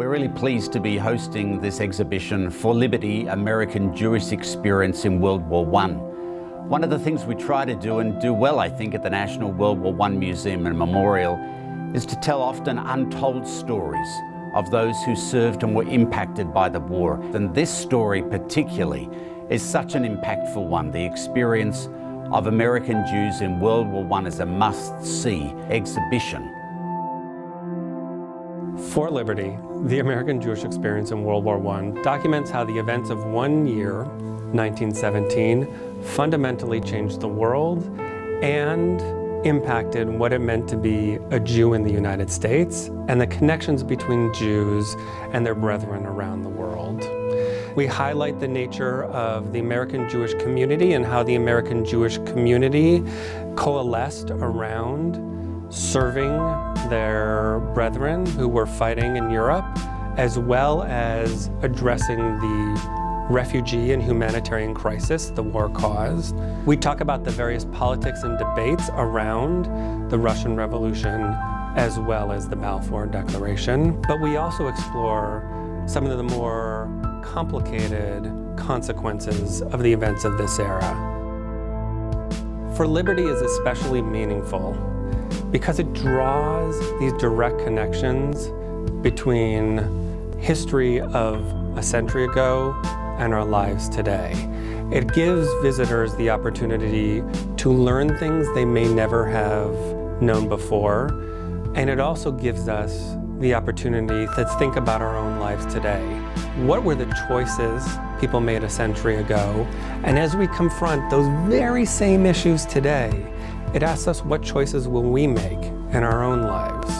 We're really pleased to be hosting this exhibition for Liberty American Jewish Experience in World War I. One of the things we try to do and do well, I think, at the National World War I Museum and Memorial is to tell often untold stories of those who served and were impacted by the war. And this story particularly is such an impactful one, the experience of American Jews in World War I is a must-see exhibition. For Liberty, the American Jewish Experience in World War I documents how the events of one year, 1917, fundamentally changed the world and impacted what it meant to be a Jew in the United States and the connections between Jews and their brethren around the world. We highlight the nature of the American Jewish community and how the American Jewish community coalesced around serving their brethren who were fighting in Europe, as well as addressing the refugee and humanitarian crisis the war caused. We talk about the various politics and debates around the Russian Revolution as well as the Balfour Declaration, but we also explore some of the more complicated consequences of the events of this era. For Liberty is especially meaningful because it draws these direct connections between history of a century ago and our lives today. It gives visitors the opportunity to learn things they may never have known before, and it also gives us the opportunity to think about our own lives today. What were the choices people made a century ago? And as we confront those very same issues today, it asks us what choices will we make in our own lives.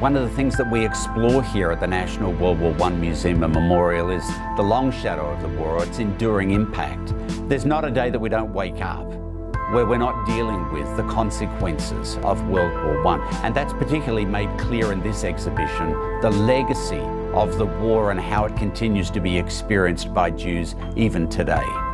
One of the things that we explore here at the National World War I Museum and Memorial is the long shadow of the war, its enduring impact. There's not a day that we don't wake up where we're not dealing with the consequences of World War I. And that's particularly made clear in this exhibition, the legacy of the war and how it continues to be experienced by Jews even today.